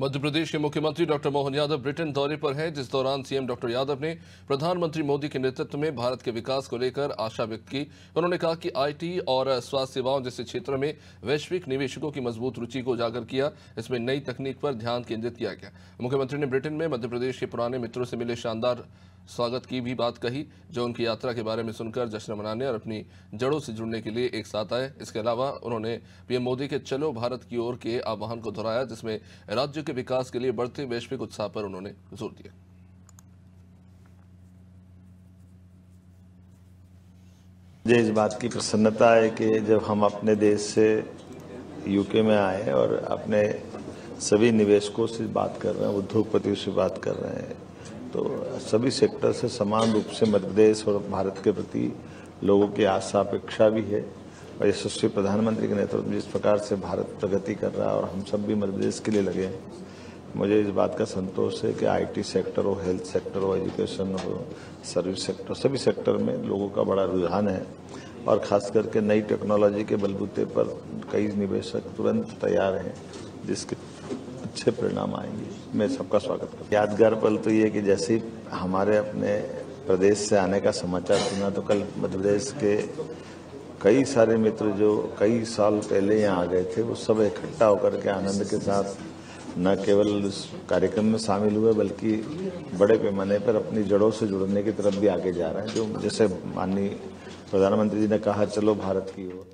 मध्य प्रदेश के मुख्यमंत्री doctor Mohan Yadav Britain दौरे पर हैं, जिस दौरान सीएम डॉक्टर यादव ने प्रधानमंत्री मोदी के नेतृत्व में भारत के विकास को लेकर आशा व्यक्त की। उन्होंने कहा कि आईटी और स्वास्थ्य सेवाओं जैसे क्षेत्रों में वैश्विक निवेशकों की मज़बूत रुचि को उजागर किया, इसमें नई तकनीक पर ध्यान केंद्रित किया गया। मुख्यमंत्री ने ब्रिटेन में मध्य प्रदेश के पुराने मित्रों से मिले शानदार स्वागत की भी बात कही, जो उनकी यात्रा के बारे में सुनकर जश्न मनाने और अपनी जड़ों से जुड़ने के लिए एक साथ आए। इसके अलावा उन्होंने पीएम मोदी के चलो भारत की ओर के आह्वान को दोहराया, जिसमें राज्य के विकास के लिए बढ़ते वैश्विक उत्साह पर उन्होंने ज़ोर दिया। मुझे इस बात की प्रसन्नता है कि जब हम अपने देश से यूके में आए और अपने सभी निवेशकों से बात कर रहे हैं, उद्योगपतियों से बात कर रहे हैं तो सभी सेक्टर से समान रूप से मध्य प्रदेश और भारत के प्रति लोगों की आशा, अपेक्षा भी है। और यशस्वी प्रधानमंत्री के नेतृत्व में जिस प्रकार से भारत प्रगति कर रहा है और हम सब भी मध्यप्रदेश के लिए लगे हैं, मुझे इस बात का संतोष है कि आईटी सेक्टर हो हेल्थ सेक्टर हो एजुकेशन हो सर्विस सेक्टर सभी सेक्टर में लोगों का बड़ा रुझान है। और खास करके नई टेक्नोलॉजी के बलबूते पर कई निवेशक तुरंत तैयार हैं, जिसके अच्छे परिणाम आएँगे। मैं सबका स्वागत करता यादगार पल तो ये कि जैसे ही हमारे अपने प्रदेश से आने का समाचार सुना तो कल मध्य प्रदेश के कई सारे मित्र जो कई साल पहले यहाँ आ गए थे, वो सब इकट्ठा होकर के आनंद के साथ न केवल इस कार्यक्रम में शामिल हुए, बल्कि बड़े पैमाने पर अपनी जड़ों से जुड़ने की तरफ़ भी आगे जा रहे हैं, जो जैसे माननीय प्रधानमंत्री जी ने कहा, चलो भारत की ओर।